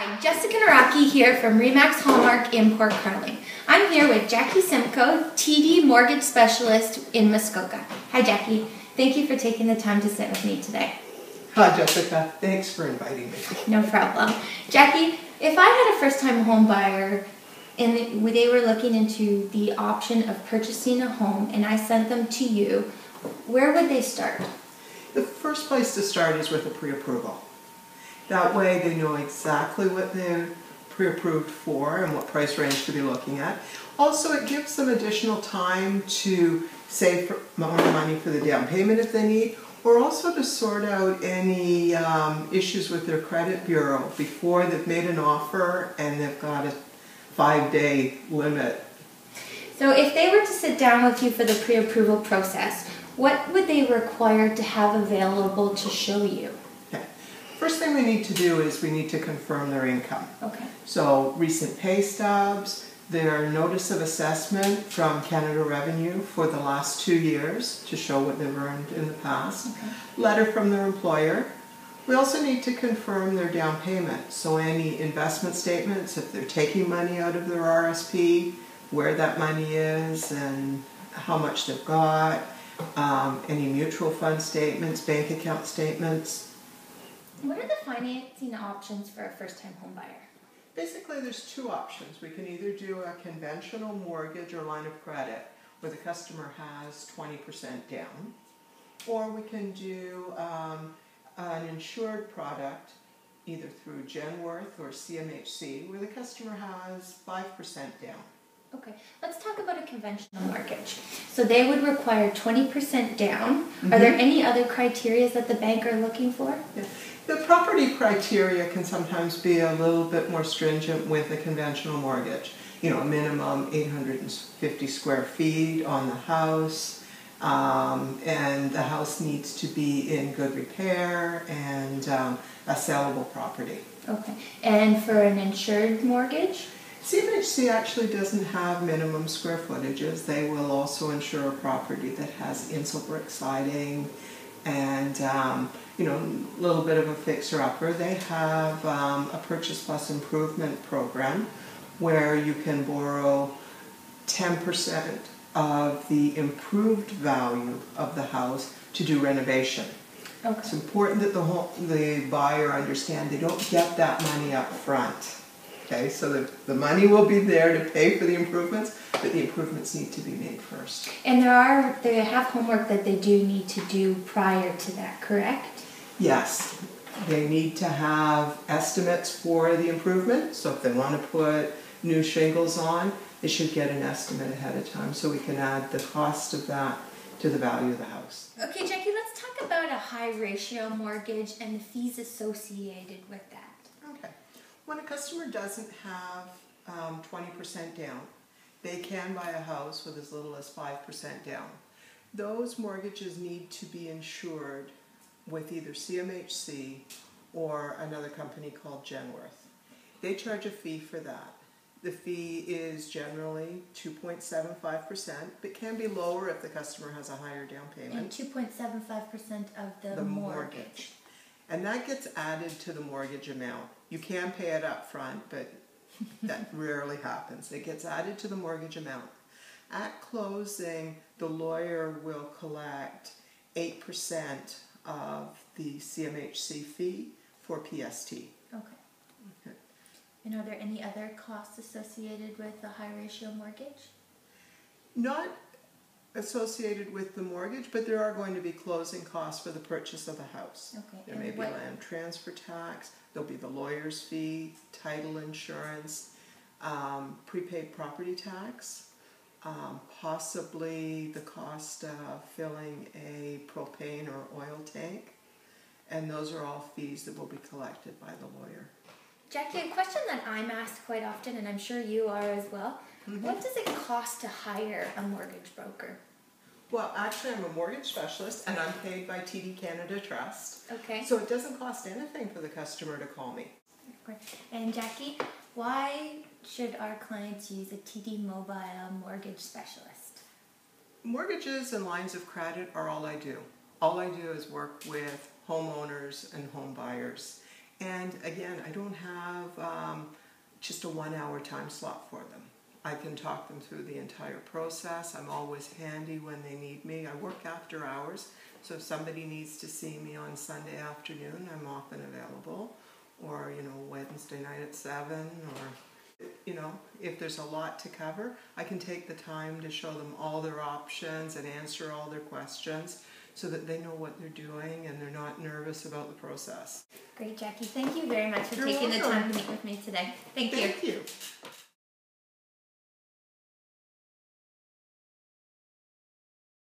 Hi, Jessica Nawrocki here from Remax Hallmark in Port Carling. I'm here with Jacqui Semkow, TD Mortgage Specialist in Muskoka. Hi, Jacqui. Thank you for taking the time to sit with me today. Hi, Jessica. Thanks for inviting me. No problem. Jacqui, if I had a first time home buyer and they were looking into the option of purchasing a home and I sent them to you, where would they start? The first place to start is with a pre approval. That way they know exactly what they're pre-approved for and what price range to be looking at. Also, it gives them additional time to save more money for the down payment if they need, or also to sort out any um, issues with their credit bureau before they've made an offer and they've got a five-day limit. So if they were to sit down with you for the pre-approval process, what would they require to have available to show you? First thing we need to do is we need to confirm their income. Okay. So recent pay stubs, their notice of assessment from Canada Revenue for the last two years to show what they've earned in the past, okay. letter from their employer. We also need to confirm their down payment. So any investment statements, if they're taking money out of their RSP, where that money is and how much they've got, um, any mutual fund statements, bank account statements, what are the financing options for a first-time home buyer? Basically, there's two options. We can either do a conventional mortgage or line of credit where the customer has 20% down, or we can do um, an insured product either through Genworth or CMHC where the customer has 5% down. Okay, let's talk about a conventional mortgage. So they would require 20% down. Mm-hmm. Are there any other criteria that the bank are looking for? Yeah. The property criteria can sometimes be a little bit more stringent with a conventional mortgage. You know, a minimum 850 square feet on the house, um, and the house needs to be in good repair and um, a sellable property. Okay, and for an insured mortgage? CMHC actually doesn't have minimum square footages. They will also insure a property that has insul brick siding and um, you know, a little bit of a fixer-upper. They have um, a purchase plus improvement program where you can borrow 10% of the improved value of the house to do renovation. Okay. It's important that the home, the buyer understand they don't get that money up front. Okay, so the, the money will be there to pay for the improvements, but the improvements need to be made first. And there are they have homework that they do need to do prior to that, correct? Yes. They need to have estimates for the improvement. So if they want to put new shingles on, they should get an estimate ahead of time so we can add the cost of that to the value of the house. Okay, Jacqui, let's talk about a high ratio mortgage and the fees associated with that. When a customer doesn't have um, 20% down, they can buy a house with as little as 5% down. Those mortgages need to be insured with either CMHC or another company called Genworth. They charge a fee for that. The fee is generally 2.75%, but can be lower if the customer has a higher down payment. And 2.75% of the, the mortgage. mortgage. And that gets added to the mortgage amount. You can pay it up front, but that rarely happens. It gets added to the mortgage amount. At closing, the lawyer will collect 8% of the CMHC fee for PST. Okay. okay. And are there any other costs associated with a high ratio mortgage? Not associated with the mortgage, but there are going to be closing costs for the purchase of the house. Okay. There may be what? land transfer tax, there'll be the lawyer's fee, title insurance, um, prepaid property tax, um, possibly the cost of filling a propane or oil tank, and those are all fees that will be collected by the lawyer. Jacqui, a question that I'm asked quite often, and I'm sure you are as well. Mm-hmm. What does it cost to hire a mortgage broker? Well, actually, I'm a mortgage specialist and I'm paid by TD Canada Trust. Okay. So it doesn't cost anything for the customer to call me. And Jacqui, why should our clients use a TD Mobile mortgage specialist? Mortgages and lines of credit are all I do. All I do is work with homeowners and home buyers. And again, I don't have um, just a one hour time slot for them. I can talk them through the entire process. I'm always handy when they need me. I work after hours, so if somebody needs to see me on Sunday afternoon, I'm often available. Or, you know, Wednesday night at 7 or you know, if there's a lot to cover, I can take the time to show them all their options and answer all their questions so that they know what they're doing and they're not nervous about the process. Great, Jacqui. Thank you very much for You're taking the time to meet with me today. Thank you. Thank you.